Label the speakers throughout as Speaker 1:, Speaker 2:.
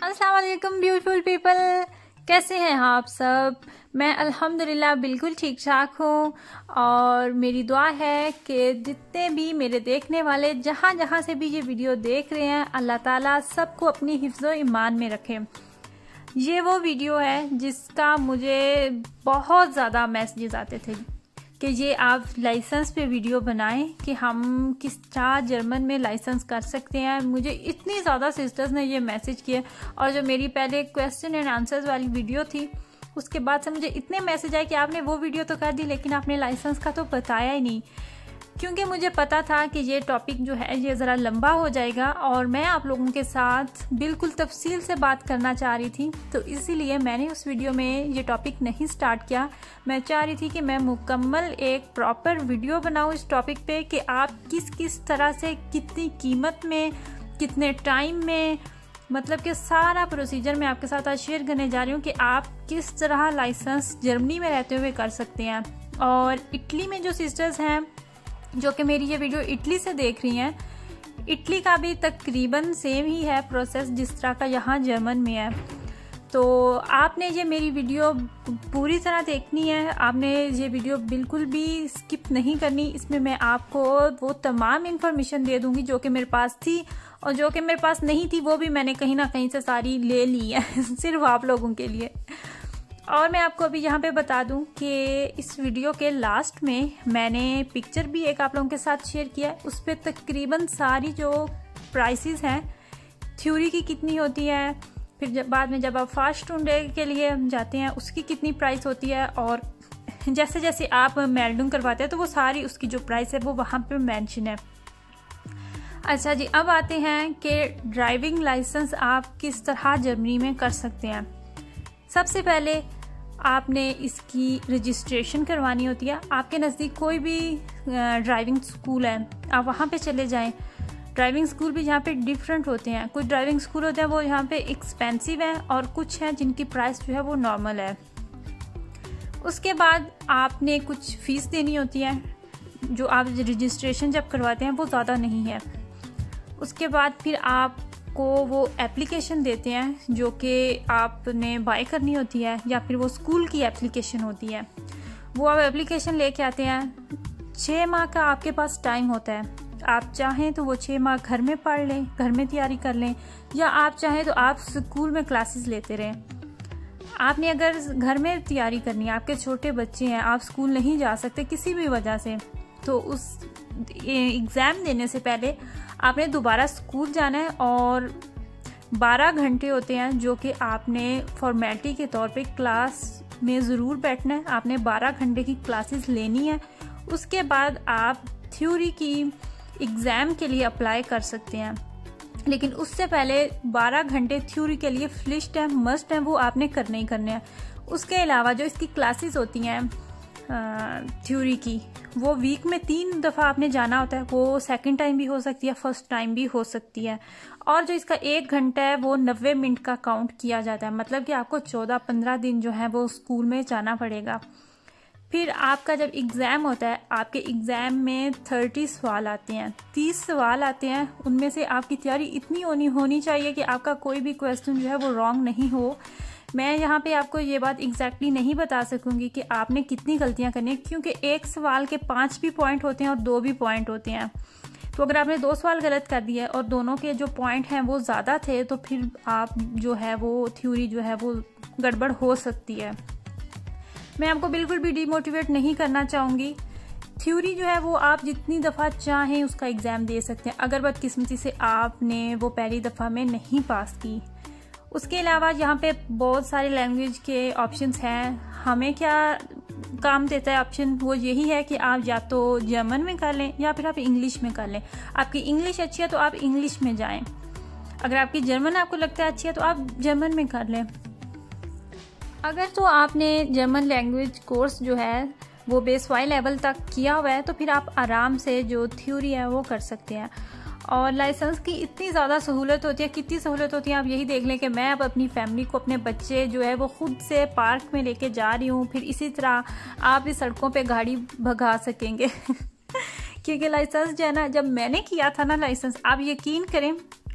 Speaker 1: वालेकुम beautiful people कैसे हैं आप सब? मैं अल्हम्दुलिल्लाह बिल्कुल ठीक ठाक हूँ और मेरी दुआ है कि जितने भी मेरे देखने वाले जहाँ जहाँ से भी ये वीडियो देख रहे हैं, अल्लाह ताला सबको अपनी हिफ्ज़ ईमान में रखें। ये वो वीडियो है जिसका मुझे बहुत ज़्यादा मैसेजेस आते थे। कि ये आप लाइसेंस पे वीडियो बनाएँ कि हम किस तरह जर्मन में लाइसेंस कर सकते हैं। मुझे इतनी ज़्यादा सिस्टर्स ने ये मैसेज किया और जो मेरी पहले क्वेश्चन एंड आंसर्स वाली वीडियो थी, उसके बाद से मुझे इतने मैसेज आए कि आपने वो वीडियो तो कर दी, लेकिन आपने लाइसेंस का तो बताया ही नहीं। क्योंकि मुझे पता था कि ये टॉपिक जो है, ये ज़रा लंबा हो जाएगा और मैं आप लोगों के साथ बिल्कुल तफसील से बात करना चाह रही थी। तो इसीलिए मैंने उस वीडियो में ये टॉपिक नहीं स्टार्ट किया। मैं चाह रही थी कि मैं मुकम्मल एक प्रॉपर वीडियो बनाऊँ इस टॉपिक पे कि आप किस किस तरह से कितनी कीमत में, कितने टाइम में मतलब कि सारा प्रोसीजर मैं आपके साथ आज शेयर करने जा रही हूँ कि आप किस तरह लाइसेंस जर्मनी में रहते हुए कर सकते हैं। और इटली में जो सिस्टर्स हैं जो कि मेरी ये वीडियो इटली से देख रही हैं। इटली का भी तकरीबन सेम ही है प्रोसेस जिस तरह का यहाँ जर्मन में है। तो आपने ये मेरी वीडियो पूरी तरह देखनी है। आपने ये वीडियो बिल्कुल भी स्किप नहीं करनी। इसमें मैं आपको वो तमाम इन्फॉर्मेशन दे दूँगी जो कि मेरे पास थी और जो कि मेरे पास नहीं थी, वो भी मैंने कहीं ना कहीं से सारी ले ली है, सिर्फ़ आप लोगों के लिए। और मैं आपको अभी यहाँ पे बता दूँ कि इस वीडियो के लास्ट में मैंने पिक्चर भी एक आप लोगों के साथ शेयर किया है। उस पर तकरीबन सारी जो प्राइसेस हैं थ्योरी की कितनी होती है, फिर जब बाद में जब आप फास्ट डे के लिए हम जाते हैं, उसकी कितनी प्राइस होती है और जैसे जैसे आप मेल्डूम करवाते हैं तो वो सारी उसकी जो प्राइस है, वो वहाँ पर मैंशन है। अच्छा जी, अब आते हैं कि ड्राइविंग लाइसेंस आप किस तरह जर्मनी में कर सकते हैं। सबसे पहले आपने इसकी रजिस्ट्रेशन करवानी होती है। आपके नज़दीक कोई भी ड्राइविंग स्कूल है, आप वहाँ पे चले जाएँ। ड्राइविंग स्कूल भी यहाँ पे डिफरेंट होते हैं। कुछ ड्राइविंग स्कूल होते हैं, वो यहाँ पे एक्सपेंसिव है और कुछ हैं जिनकी प्राइस जो है वो नॉर्मल है। उसके बाद आपने कुछ फ़ीस देनी होती है, जो आप रजिस्ट्रेशन जब करवाते हैं, वो ज़्यादा नहीं है। उसके बाद फिर आप आपको वो एप्लीकेशन देते हैं जो कि आपने बाय करनी होती है या फिर वो स्कूल की एप्लीकेशन होती है। वो आप एप्लीकेशन लेके आते हैं। छः माह का आपके पास टाइम होता है। आप चाहें तो वो छः माह घर में पढ़ लें, घर में तैयारी कर लें, या आप चाहें तो आप स्कूल में क्लासेस लेते रहें। आपने अगर घर में तैयारी करनी है, आपके छोटे बच्चे हैं, आप स्कूल नहीं जा सकते किसी भी वजह से तो उस एग्ज़ाम देने से पहले आपने दोबारा स्कूल जाना है और 12 घंटे होते हैं जो कि आपने फॉर्मेलिटी के तौर पे क्लास में ज़रूर बैठना है। आपने 12 घंटे की क्लासेस लेनी है। उसके बाद आप थ्योरी की एग्ज़ाम के लिए अप्लाई कर सकते हैं। लेकिन उससे पहले 12 घंटे थ्योरी के लिए फ्लिस्ट है मस्ट है, वो आपने करने ही करने हैं। उसके अलावा जो इसकी क्लासेस होती हैं थ्योरी की वो वीक में तीन दफ़ा आपने जाना होता है, वो सेकंड टाइम भी हो सकती है फ़र्स्ट टाइम भी हो सकती है। और जो इसका एक घंटा है, वो नब्बे मिनट का काउंट किया जाता है। मतलब कि आपको चौदह पंद्रह दिन जो है, वो स्कूल में जाना पड़ेगा। फिर आपका जब एग्ज़ाम होता है, आपके एग्ज़ाम में थर्टी सवाल आते हैं। तीस सवाल आते हैं, उनमें से आपकी तैयारी इतनी होनी होनी चाहिए कि आपका कोई भी क्वेश्चन जो है, वो रॉन्ग नहीं हो। मैं यहाँ पे आपको ये बात एग्जैक्टली नहीं बता सकूँगी कि आपने कितनी गलतियाँ करनी है, क्योंकि एक सवाल के पाँच भी पॉइंट होते हैं और दो भी पॉइंट होते हैं। तो अगर आपने दो सवाल गलत कर दिया और दोनों के जो पॉइंट हैं वो ज़्यादा थे तो फिर आप जो है वो थ्योरी जो है वो गड़बड़ हो सकती है। मैं आपको बिल्कुल भी डीमोटिवेट नहीं करना चाहूँगी। थ्योरी जो है वो आप जितनी दफ़ा चाहें उसका एग्ज़ाम दे सकते हैं। अगर बदकिस्मती से आपने वो पहली दफ़ा में नहीं पास की। उसके अलावा यहाँ पे बहुत सारे लैंग्वेज के ऑप्शंस हैं। हमें क्या काम देता है ऑप्शन वो यही है कि आप या तो जर्मन में कर लें या फिर आप इंग्लिश में कर लें। आपकी इंग्लिश अच्छी है तो आप इंग्लिश में जाएँ। अगर आपकी जर्मन आपको लगता है अच्छी है तो आप जर्मन में कर लें। अगर तो आपने जर्मन लैंग्वेज कोर्स जो है, वो बेस वाई लेवल तक किया हुआ है तो फिर आप आराम से जो थ्योरी है वो कर सकते हैं। और लाइसेंस की इतनी ज़्यादा सहूलत होती है, कितनी सहूलत होती है, आप यही देख लें कि मैं अब अपनी फैमिली को, अपने बच्चे जो है, वो खुद से पार्क में लेके जा रही हूँ। फिर इसी तरह आप भी सड़कों पे गाड़ी भगा सकेंगे। क्योंकि लाइसेंस जो है ना, जब मैंने किया था ना लाइसेंस आप यकीन करें,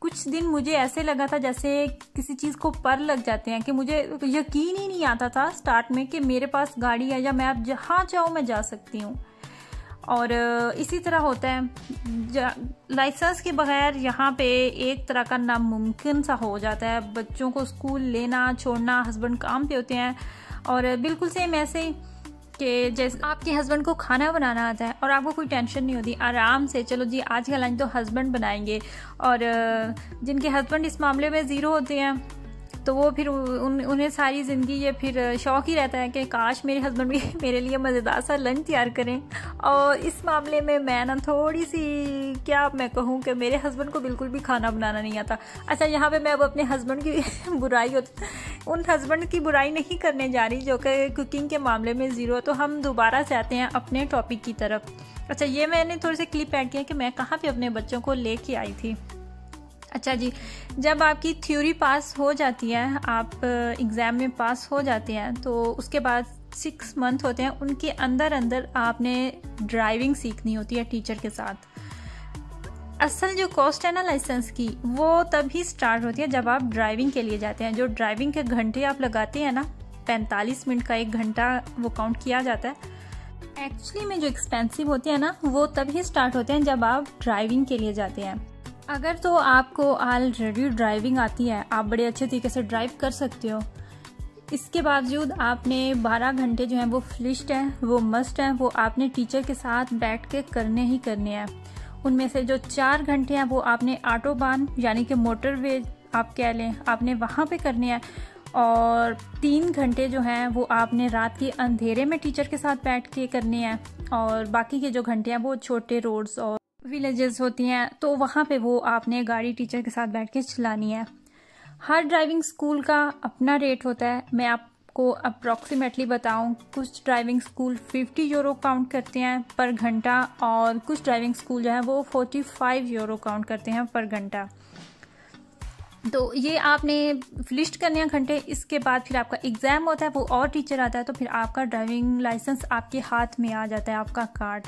Speaker 1: कुछ दिन मुझे ऐसे लगा था जैसे किसी चीज़ को पर लग जाते हैं कि मुझे यकीन ही नहीं आता था स्टार्ट में कि मेरे पास गाड़ी है या मैं अब जहाँ चाहूँ, मैं जा सकती हूँ। और इसी तरह होता है। लाइसेंस के बगैर यहाँ पे एक तरह का नामुमकिन सा हो जाता है। बच्चों को स्कूल लेना, छोड़ना हस्बैंड काम पे होते हैं। और बिल्कुल सेम ऐसे ही कि जैसे आपके हस्बैंड को खाना बनाना आता है और आपको कोई टेंशन नहीं होती। आराम से, चलो जी, आज का लंच तो हस्बैंड बनाएँगे। और जिनके हस्बैंड इस मामले में ज़ीरो होते हैं तो वो फिर उन, उन्हें सारी ज़िंदगी ये फिर शौक ही रहता है कि काश मेरे हस्बैंड भी मेरे लिए मज़ेदार सा लंच तैयार करें। और इस मामले में मैं ना थोड़ी सी, क्या मैं कहूँ कि मेरे हस्बैंड को बिल्कुल भी खाना बनाना नहीं आता। अच्छा यहाँ पे मैं अब अपने हस्बैंड की बुराई हो उन हस्बैंड की बुराई नहीं करने जा रही जो कि कुकिंग के मामले में ज़ीरो तो हम दोबारा से आते हैं अपने टॉपिक की तरफ़। अच्छा ये मैंने थोड़ी सी क्लिप ऐड किया कि मैं कहाँ पे अपने बच्चों को लेके आई थी। अच्छा जी, जब आपकी थ्योरी पास हो जाती है, आप एग्ज़ाम में पास हो जाते हैं तो उसके बाद सिक्स मंथ होते हैं, उनके अंदर अंदर आपने ड्राइविंग सीखनी होती है टीचर के साथ। असल जो कॉस्ट है ना लाइसेंस की, वो तभी स्टार्ट होती है जब आप ड्राइविंग के लिए जाते हैं। जो ड्राइविंग के घंटे आप लगाते हैं ना, पैंतालीस मिनट का एक घंटा वो काउंट किया जाता है। एक्चुअली में जो एक्सपेंसिव होते हैं ना, वो तभी स्टार्ट होते हैं जब आप ड्राइविंग के लिए जाते हैं। अगर तो आपको ऑलरेडी ड्राइविंग आती है, आप बड़े अच्छे तरीके से ड्राइव कर सकते हो। इसके बावजूद आपने 12 घंटे जो हैं, वो फ्लिश्ड हैं, वो मस्ट हैं, वो आपने टीचर के साथ बैठ के करने ही करने हैं। उनमें से जो चार घंटे हैं, वो आपने ऑटोबान यानी कि मोटरवे आप कह लें, आपने वहाँ पे करने हैं। और तीन घंटे जो हैं, वो आपने रात के अंधेरे में टीचर के साथ बैठ के करने हैं। और बाकी के जो घंटे हैं, वो छोटे रोड्स और विलेजेस होती हैं तो वहाँ पे वो आपने गाड़ी टीचर के साथ बैठ के चलानी है। हर ड्राइविंग स्कूल का अपना रेट होता है। मैं आपको अप्रॉक्सीमेटली बताऊँ, कुछ ड्राइविंग स्कूल 50 यूरो काउंट करते हैं पर घंटा और कुछ ड्राइविंग स्कूल जो है वो 45 यूरो काउंट करते हैं पर घंटा। तो ये आपने लिस्ट करने हैं घंटे, इसके बाद फिर आपका एग्ज़ाम होता है, वो और टीचर आता है तो फिर आपका ड्राइविंग लाइसेंस आपके हाथ में आ जाता है, आपका कार्ड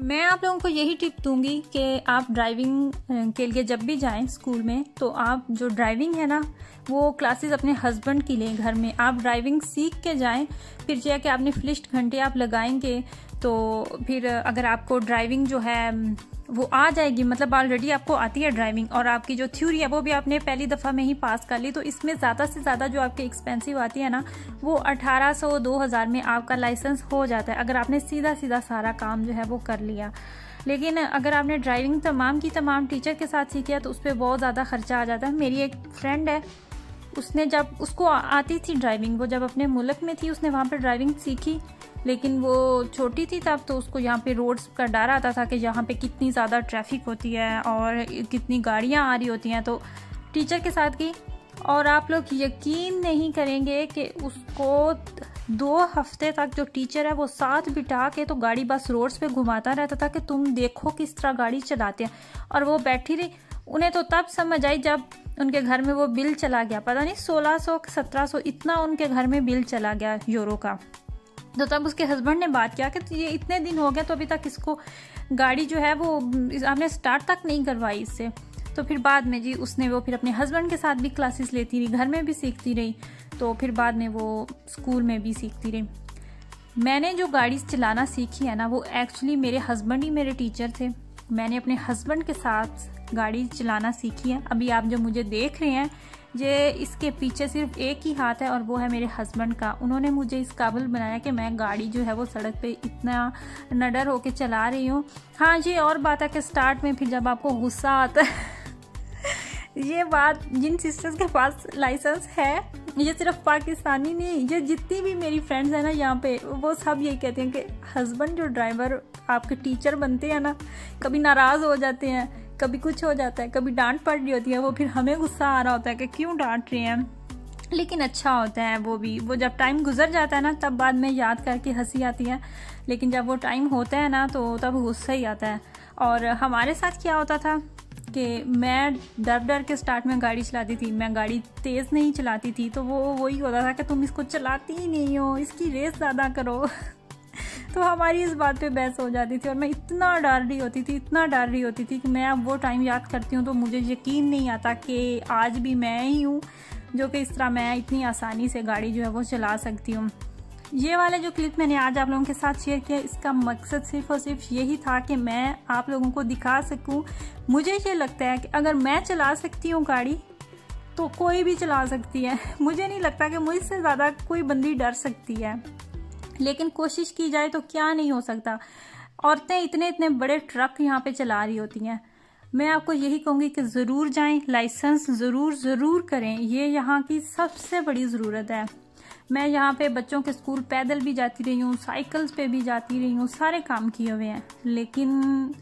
Speaker 1: मैं आप लोगों को यही टिप दूँगी कि आप ड्राइविंग के लिए जब भी जाएँ स्कूल में तो आप जो ड्राइविंग है ना, वो क्लासेस अपने हस्बैंड की लें घर में। आप ड्राइविंग सीख के जाएँ, फिर जो कि आपने फ्लिस्ट घंटे आप लगाएँगे तो फिर अगर आपको ड्राइविंग जो है वो आ जाएगी। मतलब ऑलरेडी आपको आती है ड्राइविंग और आपकी जो थ्योरी है, वो भी आपने पहली दफ़ा में ही पास कर ली। तो इसमें ज़्यादा से ज़्यादा जो आपकी एक्सपेंसिव आती है ना, वो 1800 2000 में आपका लाइसेंस हो जाता है। अगर आपने सीधा सीधा सारा काम जो है वो कर लिया। लेकिन अगर आपने ड्राइविंग तमाम की तमाम टीचर के साथ सीखी है तो उस पर बहुत ज़्यादा खर्चा आ जाता है। मेरी एक फ्रेंड है, उसने जब, उसको आती थी ड्राइविंग वो जब अपने मुल्क में थी, उसने वहाँ पर ड्राइविंग सीखी। लेकिन वो छोटी थी तब तो उसको यहाँ पे रोड्स का डर आता था कि यहाँ पे कितनी ज़्यादा ट्रैफ़िक होती है और कितनी गाड़ियाँ आ रही होती हैं। तो टीचर के साथ की और आप लोग यकीन नहीं करेंगे कि उसको दो हफ़्ते तक जो टीचर है वो साथ बिठा के तो गाड़ी बस रोड्स पे घुमाता रहता था कि तुम देखो किस तरह गाड़ी चलाते हैं। और वो बैठी रही। उन्हें तो तब समझ आई जब उनके घर में वो बिल चला गया। पता नहीं 1600 1700 इतना उनके घर में बिल चला गया यूरो का। तो तब उसके हस्बैंड ने बात किया कि तो ये इतने दिन हो गया तो अभी तक इसको गाड़ी जो है वो आपने स्टार्ट तक नहीं करवाई इससे। तो फिर बाद में जी उसने वो फिर अपने हस्बैंड के साथ भी क्लासेस लेती रही, घर में भी सीखती रही तो फिर बाद में वो स्कूल में भी सीखती रही। मैंने जो गाड़ी चलाना सीखी है ना, वो एक्चुअली मेरे हस्बैंड ही मेरे टीचर थे। मैंने अपने हस्बैंड के साथ गाड़ी चलाना सीखी है। अभी आप जो मुझे देख रहे हैं ये इसके पीछे सिर्फ़ एक ही हाथ है और वो है मेरे हस्बैंड का। उन्होंने मुझे इस काबिल बनाया कि मैं गाड़ी जो है वो सड़क पे इतना नडर होके चला रही हूँ। हाँ ये और बात है कि स्टार्ट में फिर जब आपको गुस्सा आता है, ये बात जिन सिस्टर्स के पास लाइसेंस है, ये सिर्फ़ पाकिस्तानी नहीं, ये जितनी भी मेरी फ्रेंड्स हैं ना यहाँ पे, वो सब यही कहते हैं कि हस्बैंड जो ड्राइवर आपके टीचर बनते हैं ना, कभी नाराज़ हो जाते हैं। कभी कुछ हो जाता है, कभी डांट पड़ रही होती है, वो फिर हमें गुस्सा आ रहा होता है कि क्यों डांट रहे हैं? लेकिन अच्छा होता है वो भी। वो जब टाइम गुजर जाता है ना, तब बाद में याद करके हँसी आती है। लेकिन जब वो टाइम होता है ना तो तब गुस्सा ही आता है। और हमारे साथ क्या होता था कि मैं डर डर के स्टार्ट में गाड़ी चलाती थी, मैं गाड़ी तेज़ नहीं चलाती थी तो वो वही होता था कि तुम इसको चलाती ही नहीं हो, इसकी रेस ज़्यादा करो। तो हमारी इस बात पे बहस हो जाती थी और मैं इतना डर रही होती थी, इतना डर रही होती थी कि मैं अब वो टाइम याद करती हूँ तो मुझे यकीन नहीं आता कि आज भी मैं ही हूँ जो कि इस तरह मैं इतनी आसानी से गाड़ी जो है वो चला सकती हूँ। ये वाला जो क्लिप मैंने आज आप लोगों के साथ शेयर किया, इसका मकसद सिर्फ़ और सिर्फ़ यही था कि मैं आप लोगों को दिखा सकूँ। मुझे ये लगता है कि अगर मैं चला सकती हूँ गाड़ी तो कोई भी चला सकती है। मुझे नहीं लगता कि मुझसे ज़्यादा कोई बंदी डर सकती है। लेकिन कोशिश की जाए तो क्या नहीं हो सकता। औरतें इतने इतने बड़े ट्रक यहाँ पे चला रही होती हैं। मैं आपको यही कहूँगी कि ज़रूर जाएँ, लाइसेंस ज़रूर ज़रूर करें। ये यहाँ की सबसे बड़ी ज़रूरत है। मैं यहाँ पे बच्चों के स्कूल पैदल भी जाती रही हूँ, साइकिल्स पे भी जाती रही हूँ, सारे काम किए हुए हैं। लेकिन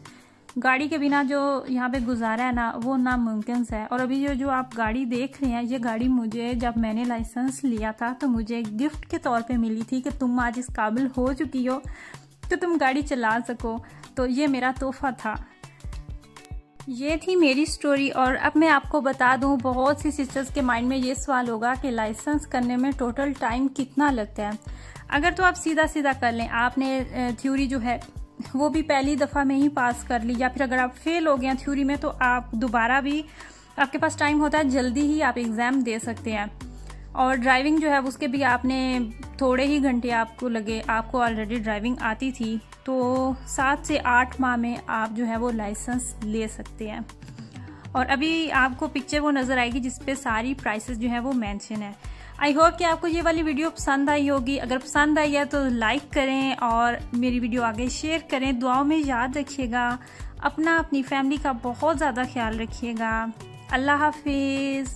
Speaker 1: गाड़ी के बिना जो यहाँ पे गुजारा है ना, वो नामुमकिन है। और अभी जो जो आप गाड़ी देख रहे हैं, ये गाड़ी मुझे जब मैंने लाइसेंस लिया था तो मुझे गिफ्ट के तौर पे मिली थी कि तुम आज इस काबिल हो चुकी हो तो तुम गाड़ी चला सको। तो ये मेरा तोहफा था। ये थी मेरी स्टोरी और अब मैं आपको बता दूँ, बहुत सी सिस्टर्स के माइंड में ये सवाल होगा कि लाइसेंस करने में टोटल टाइम कितना लगता है। अगर तो आप सीधा सीधा कर लें, आपने थ्योरी जो है वो भी पहली दफ़ा में ही पास कर ली, या फिर अगर आप फेल हो गए हैं थ्योरी में तो आप दोबारा भी आपके पास टाइम होता है, जल्दी ही आप एग्ज़ाम दे सकते हैं। और ड्राइविंग जो है, उसके भी आपने थोड़े ही घंटे आपको लगे, आपको ऑलरेडी ड्राइविंग आती थी तो सात से आठ माह में आप जो है, वो लाइसेंस ले सकते हैं। और अभी आपको पिक्चर वो नज़र आएगी, जिस पे सारी प्राइसेस जो है, वो मेंशन है। आई होप कि आपको ये वाली वीडियो पसंद आई होगी। अगर पसंद आई है तो लाइक करें और मेरी वीडियो आगे शेयर करें। दुआओं में याद रखिएगा। अपना अपनी फैमिली का बहुत ज़्यादा ख्याल रखिएगा। अल्लाह हाफिज़।